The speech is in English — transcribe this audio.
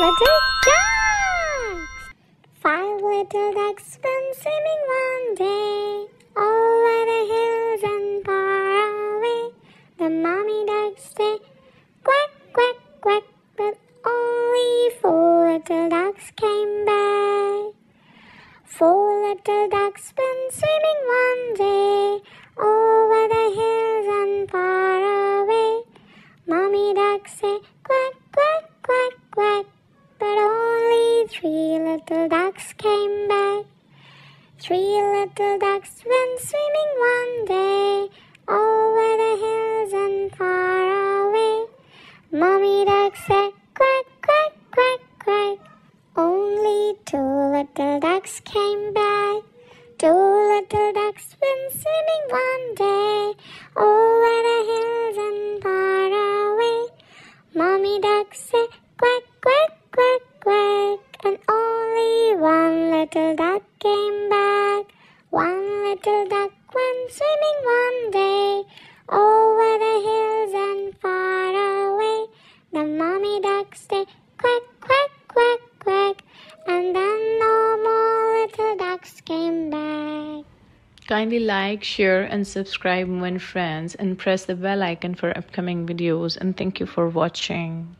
little ducks. Five little ducks went swimming one day over the hills and far away. The mommy ducks say quack, quack, quack, but only four little ducks came back. Four little ducks went swimming one day over the hills and far away. Mommy duck say little ducks came back. Three little ducks went swimming one day over the hills and far away. Mommy duck said quack, quack, quack, quack. Only two little ducks came back. Two little ducks went swimming one day over the hills and far away. Mommy duck said duck came back. One little duck went swimming one day over the hills and far away. The mommy duck said quack, quack, quack, quack, and then no more little ducks came back. Kindly like, share, and subscribe, Mo and Friends, and press the bell icon for upcoming videos. And thank you for watching.